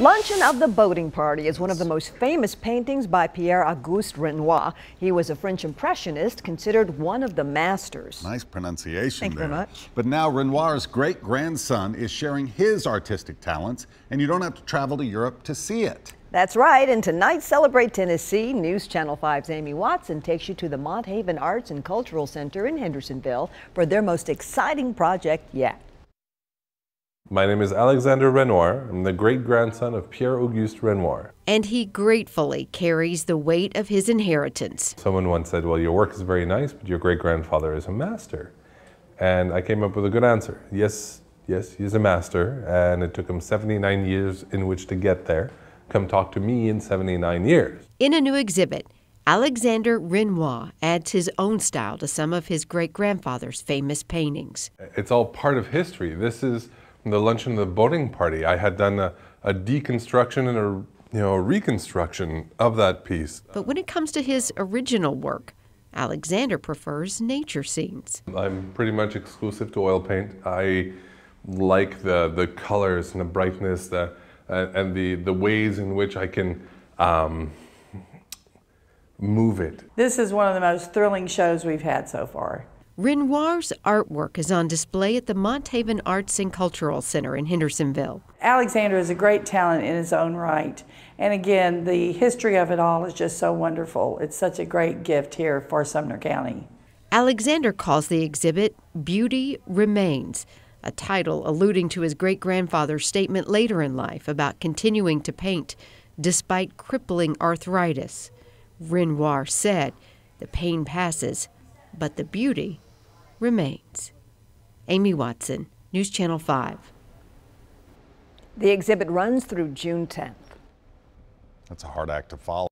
Luncheon of the Boating Party is one of the most famous paintings by Pierre-Auguste Renoir. He was a French impressionist, considered one of the masters. Nice pronunciation Thank you very much. But now Renoir's great grandson is sharing his artistic talents, and you don't have to travel to Europe to see it. That's right, and tonight, Celebrate Tennessee, News Channel 5's Amy Watson takes you to the Monthaven Arts and Cultural Center in Hendersonville for their most exciting project yet. My name is Alexander Renoir. I'm the great grandson of Pierre Auguste Renoir. And he gratefully carries the weight of his inheritance. Someone once said, Well, your work is very nice, but your great grandfather is a master. And I came up with a good answer. Yes, yes, he's a master, and it took him 79 years in which to get there. Come talk to me in 79 years. In a new exhibit, Alexander Renoir adds his own style to some of his great grandfather's famous paintings. It's all part of history. This is the luncheon of the boating party. I had done a, a deconstruction and a you know a reconstruction of that piece. But when it comes to his original work, Alexander prefers nature scenes. I'm pretty much exclusive to oil paint. I like the the colors and the brightness, the uh, and the the ways in which I can um, move it. This is one of the most thrilling shows we've had so far. Renoir's artwork is on display at the Monthaven Arts and Cultural Center in Hendersonville. Alexander is a great talent in his own right. And again, the history of it all is just so wonderful. It's such a great gift here for Sumner County. Alexander calls the exhibit Beauty Remains, a title alluding to his great grandfather's statement later in life about continuing to paint despite crippling arthritis. Renoir said, The pain passes, but the beauty remains. Amy Watson, News Channel 5. The exhibit runs through June 10th. That's a hard act to follow.